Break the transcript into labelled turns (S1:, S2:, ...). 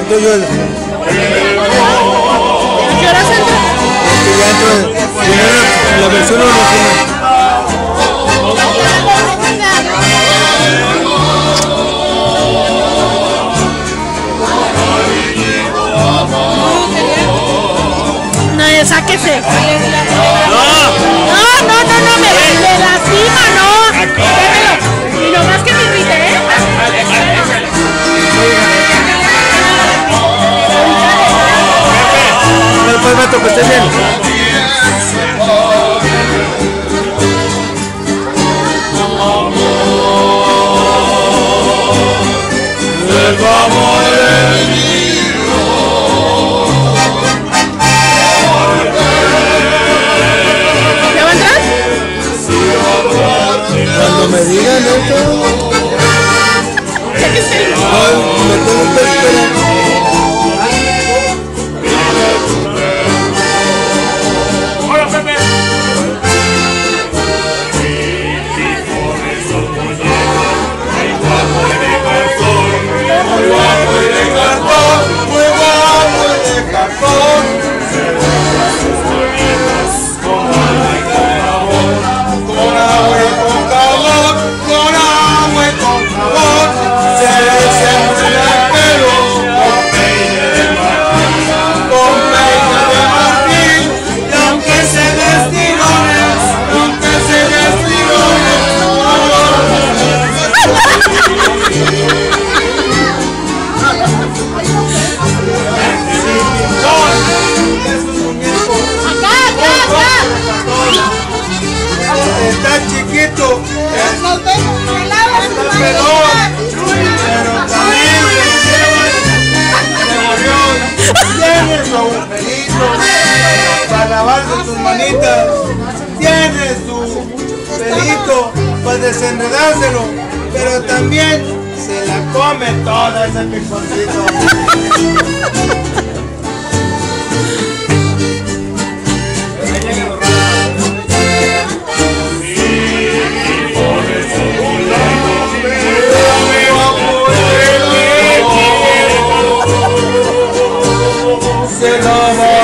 S1: Entonces yo,
S2: ¿A qué hora
S1: ya la versión original.
S2: Sáquese.
S1: Beto, que estés bien.
S2: ¿Ya va a entrar?
S1: Cuando me digan esto,
S3: pero también Tienes su agujerito para lavarse tus manitas. Tienes su pelito para desenredárselo. Pero también se la come toda ese piconcito. Come on.